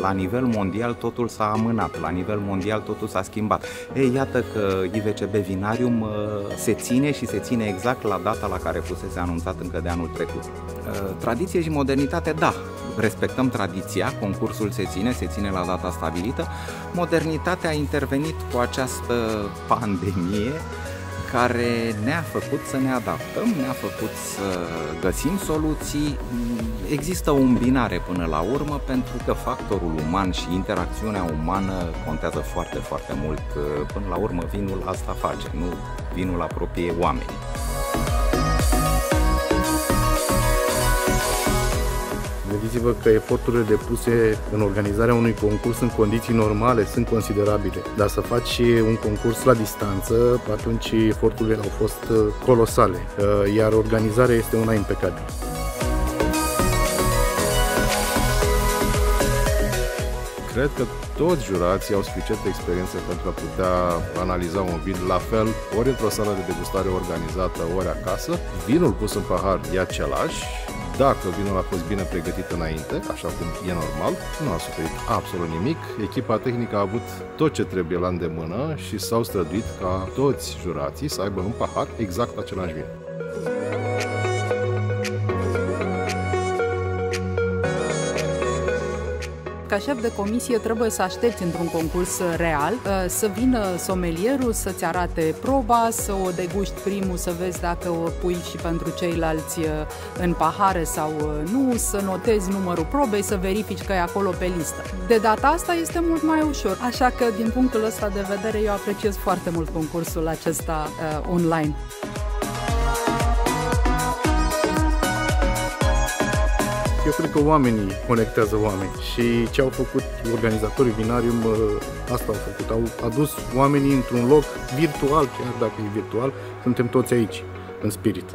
La nivel mondial totul s-a amânat, la nivel mondial totul s-a schimbat. Ei, iată că IVCB Vinarium uh, se ține și se ține exact la data la care fusese anunțat încă de anul trecut. Uh, tradiție și modernitate, da, respectăm tradiția, concursul se ține, se ține la data stabilită. Modernitatea a intervenit cu această pandemie care ne-a făcut să ne adaptăm, ne-a făcut să găsim soluții. Există o îmbinare până la urmă pentru că factorul uman și interacțiunea umană contează foarte, foarte mult. Până la urmă vinul asta face, nu vinul apropie oamenii. Gândiți-vă că eforturile depuse în organizarea unui concurs în condiții normale sunt considerabile, dar să faci un concurs la distanță, atunci eforturile au fost uh, colosale, uh, iar organizarea este una impecabilă. Cred că toți jurații au suficientă experiență pentru a putea analiza un vin la fel, ori într-o sală de degustare organizată, ori acasă. Vinul pus în pahar e același, dacă vinul a fost bine pregătit înainte, așa cum e normal, nu a suferit absolut nimic. Echipa tehnică a avut tot ce trebuie la îndemână și s-au străduit ca toți jurații să aibă în pahar exact același vin. Ca șef de comisie trebuie să aștepți într-un concurs real, uh, să vină somelierul să-ți arate proba, să o deguști primul, să vezi dacă o pui și pentru ceilalți uh, în pahare sau uh, nu, să notezi numărul probei, să verifici că e acolo pe listă. De data asta este mult mai ușor, așa că din punctul ăsta de vedere eu apreciez foarte mult concursul acesta uh, online. Eu cred că oamenii conectează oameni și ce au făcut organizatorii Binarium, asta au făcut. Au adus oamenii într-un loc virtual, chiar dacă e virtual, suntem toți aici, în spirit.